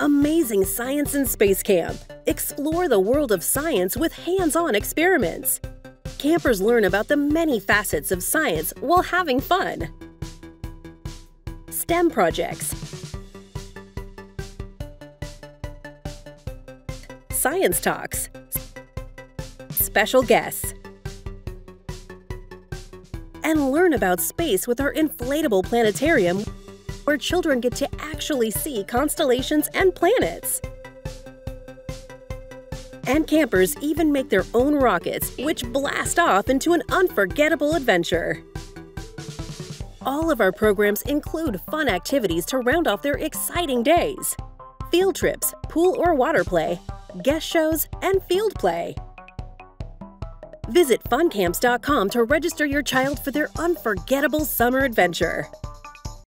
Amazing Science and Space Camp. Explore the world of science with hands-on experiments. Campers learn about the many facets of science while having fun. STEM projects. Science talks. Special guests. And learn about space with our inflatable planetarium where children get to actually see constellations and planets. And campers even make their own rockets, which blast off into an unforgettable adventure. All of our programs include fun activities to round off their exciting days. Field trips, pool or water play, guest shows, and field play. Visit funcamps.com to register your child for their unforgettable summer adventure.